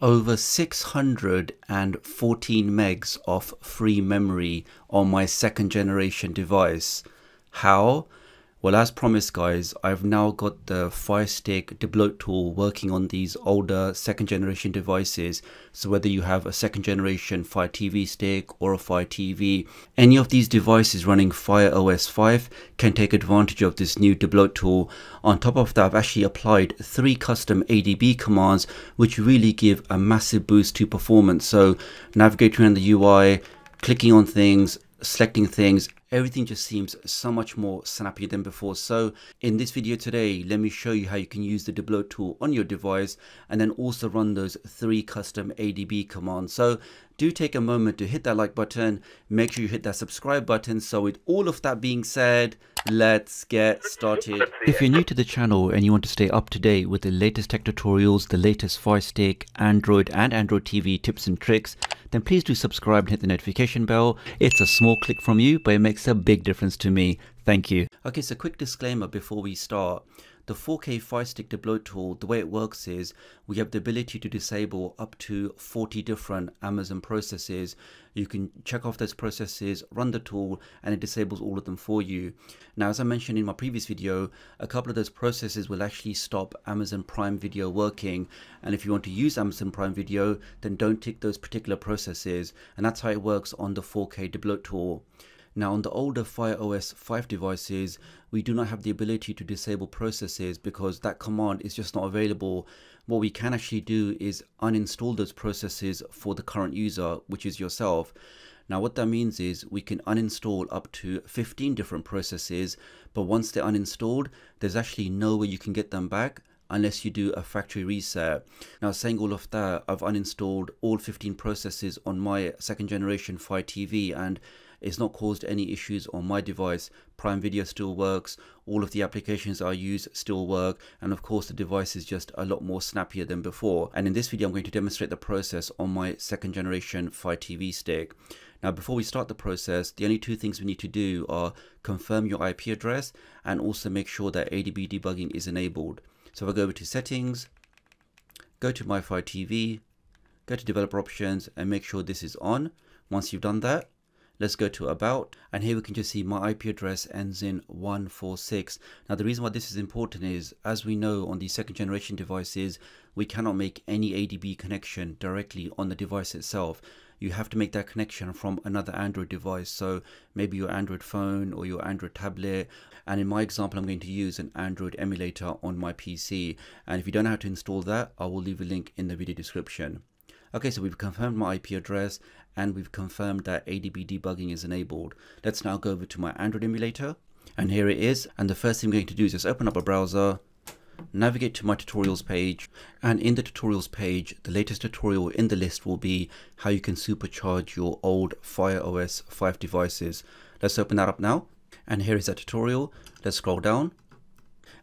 over 614 megs of free memory on my second generation device. How? Well, as promised, guys, I've now got the Fire Stick debloat tool working on these older second generation devices. So whether you have a second generation Fire TV stick or a Fire TV, any of these devices running Fire OS 5 can take advantage of this new debloat tool. On top of that, I've actually applied three custom ADB commands, which really give a massive boost to performance. So navigating around the UI, clicking on things, selecting things everything just seems so much more snappy than before. So in this video today let me show you how you can use the debloat tool on your device and then also run those three custom adb commands. So do take a moment to hit that like button. Make sure you hit that subscribe button. So with all of that being said let's get started. If you're new to the channel and you want to stay up to date with the latest tech tutorials the latest fire stick android and android tv tips and tricks then please do subscribe and hit the notification bell. It's a small click from you, but it makes a big difference to me. Thank you. Okay, so quick disclaimer before we start. The 4K Fire Stick debloat tool, the way it works is we have the ability to disable up to 40 different Amazon processes. You can check off those processes, run the tool, and it disables all of them for you. Now, as I mentioned in my previous video, a couple of those processes will actually stop Amazon Prime Video working. And if you want to use Amazon Prime Video, then don't tick those particular processes. And that's how it works on the 4K debloat tool. Now on the older Fire OS 5 devices, we do not have the ability to disable processes because that command is just not available. What we can actually do is uninstall those processes for the current user, which is yourself. Now what that means is we can uninstall up to 15 different processes, but once they're uninstalled, there's actually no way you can get them back unless you do a factory reset. Now saying all of that, I've uninstalled all 15 processes on my second generation Fire TV and it's not caused any issues on my device. Prime Video still works, all of the applications I use still work, and of course the device is just a lot more snappier than before. And in this video I'm going to demonstrate the process on my second generation Fire TV stick. Now before we start the process, the only two things we need to do are confirm your IP address and also make sure that ADB debugging is enabled. So if I go over to settings, go to my Fire TV, go to developer options and make sure this is on. Once you've done that, Let's go to about and here we can just see my IP address ends in 146. Now the reason why this is important is as we know on the second generation devices we cannot make any ADB connection directly on the device itself. You have to make that connection from another Android device so maybe your Android phone or your Android tablet and in my example I'm going to use an Android emulator on my PC and if you don't know how to install that I will leave a link in the video description. Okay, so we've confirmed my IP address and we've confirmed that ADB debugging is enabled. Let's now go over to my Android emulator and here it is. And the first thing I'm going to do is just open up a browser, navigate to my tutorials page and in the tutorials page, the latest tutorial in the list will be how you can supercharge your old Fire OS 5 devices. Let's open that up now. And here is that tutorial. Let's scroll down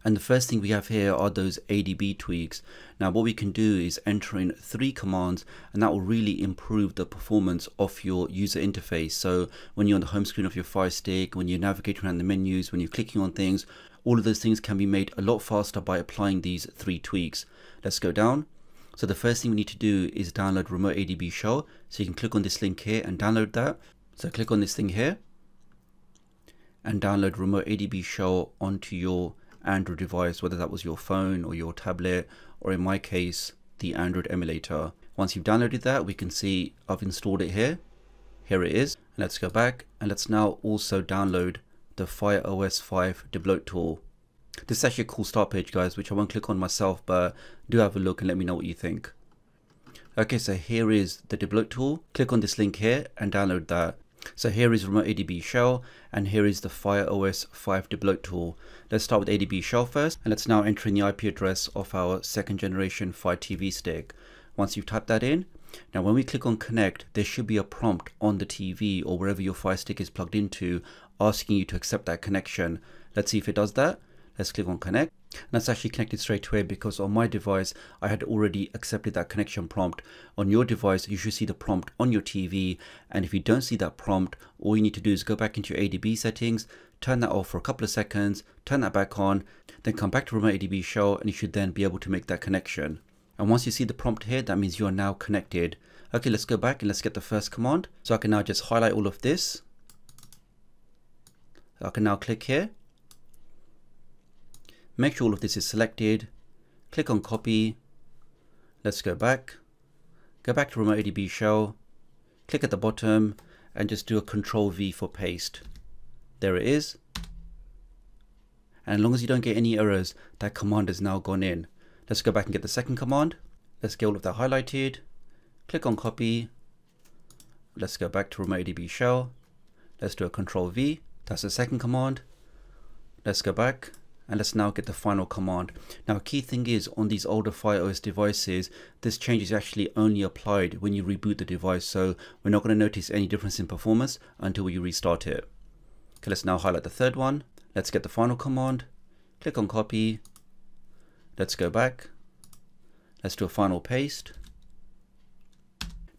and the first thing we have here are those ADB tweaks. Now what we can do is enter in three commands and that will really improve the performance of your user interface. So when you're on the home screen of your Fire Stick, when you're navigating around the menus, when you're clicking on things, all of those things can be made a lot faster by applying these three tweaks. Let's go down. So the first thing we need to do is download Remote ADB Shell. So you can click on this link here and download that. So click on this thing here and download Remote ADB Shell onto your Android device, whether that was your phone or your tablet, or in my case, the Android emulator. Once you've downloaded that, we can see I've installed it here. Here it is. And let's go back and let's now also download the Fire OS 5 debloat tool. This is actually a cool start page guys, which I won't click on myself, but do have a look and let me know what you think. Okay, so here is the debloat tool. Click on this link here and download that. So here is Remote ADB Shell and here is the Fire OS 5 debloat tool. Let's start with ADB Shell first and let's now enter in the IP address of our second generation Fire TV stick. Once you've typed that in, now when we click on connect, there should be a prompt on the TV or wherever your Fire Stick is plugged into asking you to accept that connection. Let's see if it does that. Let's click on connect. And that's actually connected straight away because on my device, I had already accepted that connection prompt. On your device, you should see the prompt on your TV. And if you don't see that prompt, all you need to do is go back into your ADB settings, turn that off for a couple of seconds, turn that back on, then come back to Remote ADB Shell, and you should then be able to make that connection. And once you see the prompt here, that means you are now connected. Okay, let's go back and let's get the first command. So I can now just highlight all of this. I can now click here. Make sure all of this is selected. Click on copy. Let's go back. Go back to remote ADB shell. Click at the bottom and just do a control V for paste. There it is. And as long as you don't get any errors, that command has now gone in. Let's go back and get the second command. Let's get all of that highlighted. Click on copy. Let's go back to remote ADB shell. Let's do a control V. That's the second command. Let's go back and let's now get the final command. Now a key thing is on these older Fire OS devices, this change is actually only applied when you reboot the device. So we're not going to notice any difference in performance until you restart it. Okay, let's now highlight the third one. Let's get the final command. Click on copy. Let's go back. Let's do a final paste.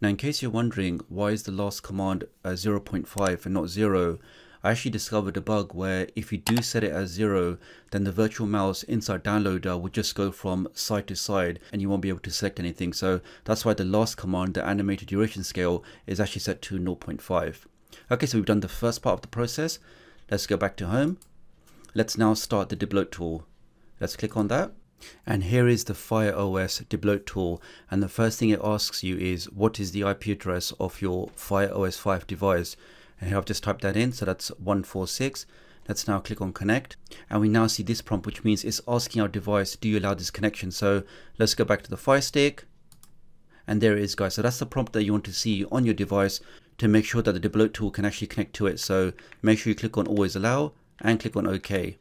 Now in case you're wondering why is the last command uh, 0.5 and not 0, I actually discovered a bug where if you do set it as 0, then the virtual mouse inside downloader would just go from side to side and you won't be able to select anything. So that's why the last command, the animated duration scale, is actually set to 0.5. Okay, so we've done the first part of the process. Let's go back to home. Let's now start the debloat tool. Let's click on that. And here is the Fire OS debloat tool. And the first thing it asks you is what is the IP address of your Fire OS 5 device? And here I've just typed that in. So that's 146. Let's now click on connect. And we now see this prompt, which means it's asking our device, do you allow this connection? So let's go back to the Fire Stick. And there it is guys. So that's the prompt that you want to see on your device to make sure that the debloat tool can actually connect to it. So make sure you click on always allow and click on OK.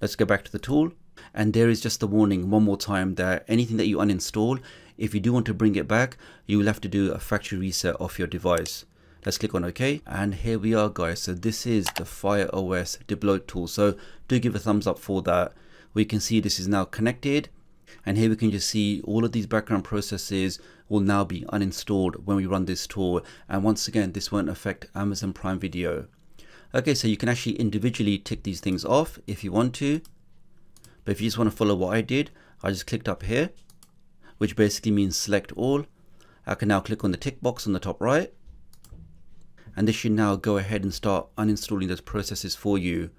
Let's go back to the tool and there is just a warning one more time that anything that you uninstall, if you do want to bring it back, you will have to do a factory reset of your device. Let's click on OK and here we are guys. So this is the Fire OS debloat tool. So do give a thumbs up for that. We can see this is now connected and here we can just see all of these background processes will now be uninstalled when we run this tool and once again this won't affect Amazon Prime Video. Okay so you can actually individually tick these things off if you want to but if you just want to follow what I did, I just clicked up here, which basically means select all. I can now click on the tick box on the top right. And this should now go ahead and start uninstalling those processes for you.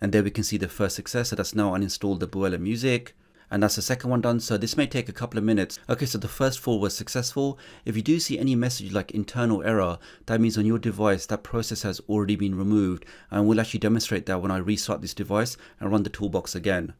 And there we can see the first success. So that's now uninstalled the Bueller music. And that's the second one done. So this may take a couple of minutes. Okay, so the first four was successful. If you do see any message like internal error, that means on your device, that process has already been removed. And we'll actually demonstrate that when I restart this device and run the toolbox again.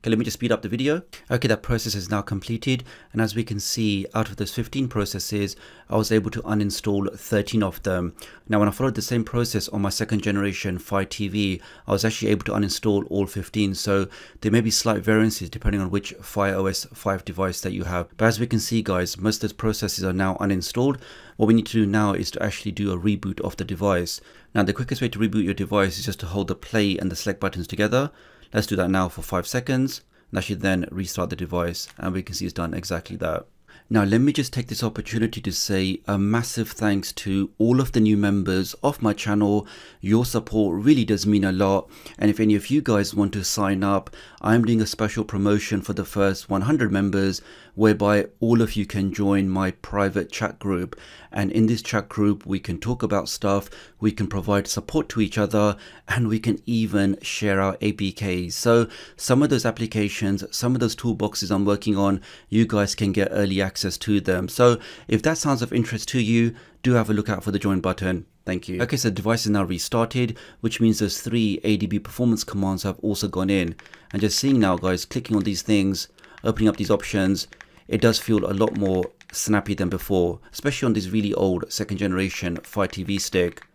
Okay, let me just speed up the video. Okay, that process is now completed. And as we can see, out of those 15 processes, I was able to uninstall 13 of them. Now, when I followed the same process on my second generation Fire TV, I was actually able to uninstall all 15. So there may be slight variances depending on which Fire OS 5 device that you have. But as we can see, guys, most of those processes are now uninstalled. What we need to do now is to actually do a reboot of the device. Now, the quickest way to reboot your device is just to hold the play and the select buttons together. Let's do that now for 5 seconds. And that should then restart the device and we can see it's done exactly that. Now let me just take this opportunity to say a massive thanks to all of the new members of my channel. Your support really does mean a lot and if any of you guys want to sign up, I'm doing a special promotion for the first 100 members whereby all of you can join my private chat group and in this chat group we can talk about stuff, we can provide support to each other and we can even share our APKs. So some of those applications, some of those toolboxes I'm working on, you guys can get early access to them. So if that sounds of interest to you, do have a look out for the join button. Thank you. Okay, so the device is now restarted, which means those three ADB performance commands have also gone in. And just seeing now, guys, clicking on these things, opening up these options, it does feel a lot more snappy than before, especially on this really old second generation Fire TV stick.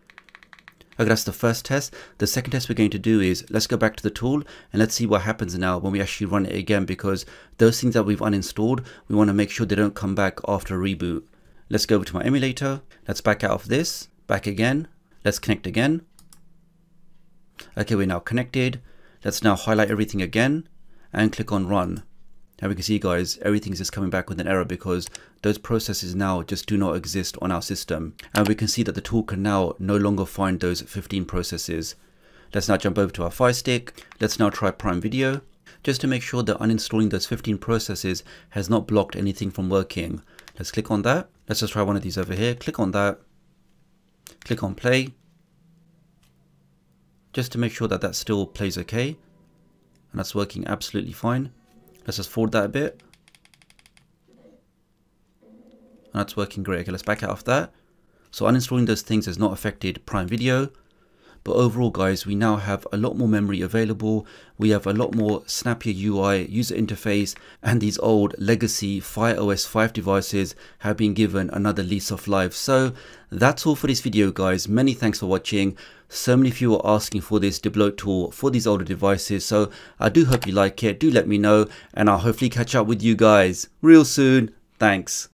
Okay, that's the first test. The second test we're going to do is, let's go back to the tool and let's see what happens now when we actually run it again because those things that we've uninstalled, we want to make sure they don't come back after reboot. Let's go over to my emulator. Let's back out of this, back again. Let's connect again. Okay, we're now connected. Let's now highlight everything again and click on run. Now we can see guys, everything's just coming back with an error because those processes now just do not exist on our system. And we can see that the tool can now no longer find those 15 processes. Let's now jump over to our Fire Stick. Let's now try Prime Video. just to make sure that uninstalling those 15 processes has not blocked anything from working. Let's click on that. Let's just try one of these over here. Click on that. Click on play. Just to make sure that that still plays okay. And that's working absolutely fine. Let's just forward that a bit. And that's working great. Okay, let's back out of that. So uninstalling those things has not affected Prime Video. But overall guys, we now have a lot more memory available. We have a lot more snappier UI, user interface, and these old legacy Fire OS 5 devices have been given another lease of life. So that's all for this video guys. Many thanks for watching. So many of you are asking for this debloat tool for these older devices. So I do hope you like it. Do let me know and I'll hopefully catch up with you guys real soon. Thanks.